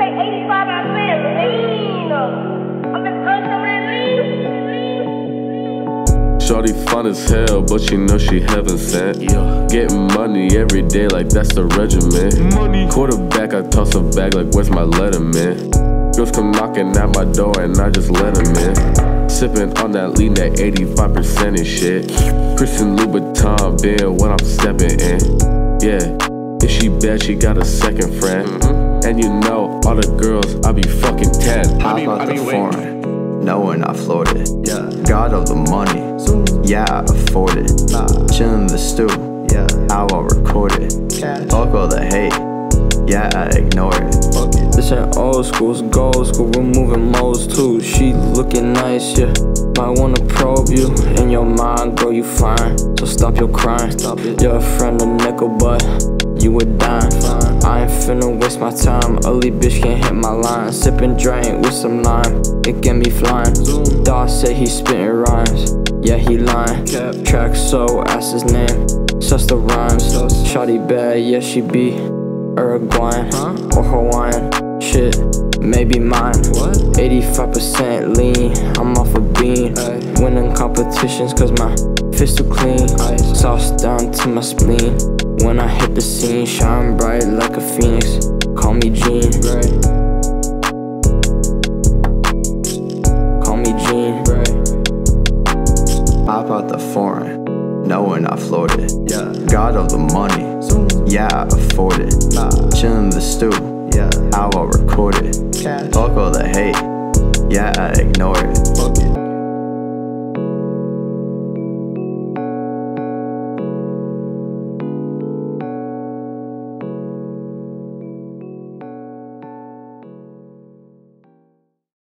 like 85 I feel lean. I'm in person with lean. Shorty fun as hell, but she know she heaven sent. Yeah. Getting money every day like that's the regimen. Money. Quarterback, I toss a bag like where's my letterman? Girls come knocking at my door and I just let them in. Sipping on that lean, that 85% and shit. Christian Louboutin being what I'm stepping in. Yeah, if she bad, she got a second friend. Mm-hmm. And you know, all the girls, I be fucking 10. Hop mean- out I the mean, wait. foreign, knowing I floored it. Yeah. God of the money, yeah, I afford it. Nah. Chillin' the stew, Yeah. how I record it. Fuck all the hate, yeah, I ignore it. Fuck it. This ain't old school, it's gold school. We're moving modes too. She looking nice, yeah. Might wanna probe you in your mind, girl. You fine, so stop your crying. Stop it. You're a friend of nickel, but you a dime. I ain't finna waste my time. Ugly bitch can't hit my line. Sipping drink with some lime, it get me flying. Dawg say he spitting rhymes, yeah he lying. Track so ask his name, suss the rhymes. Shawty bad, yeah she be. Uruguayan or Hawaiian. Shit, maybe mine. What? 85% lean, I'm off a bean. Winning competitions cause my fist too clean. Sauce down to my spleen. When I hit the scene, shine bright like a phoenix. Call me Gene. Call me Gene. Hop out the foreign, knowing I floored it. Yeah. God of the money, yeah, I afford it. Chillin' the stew, Yeah. how I record it. Fuck all the hate, yeah, I ignore it.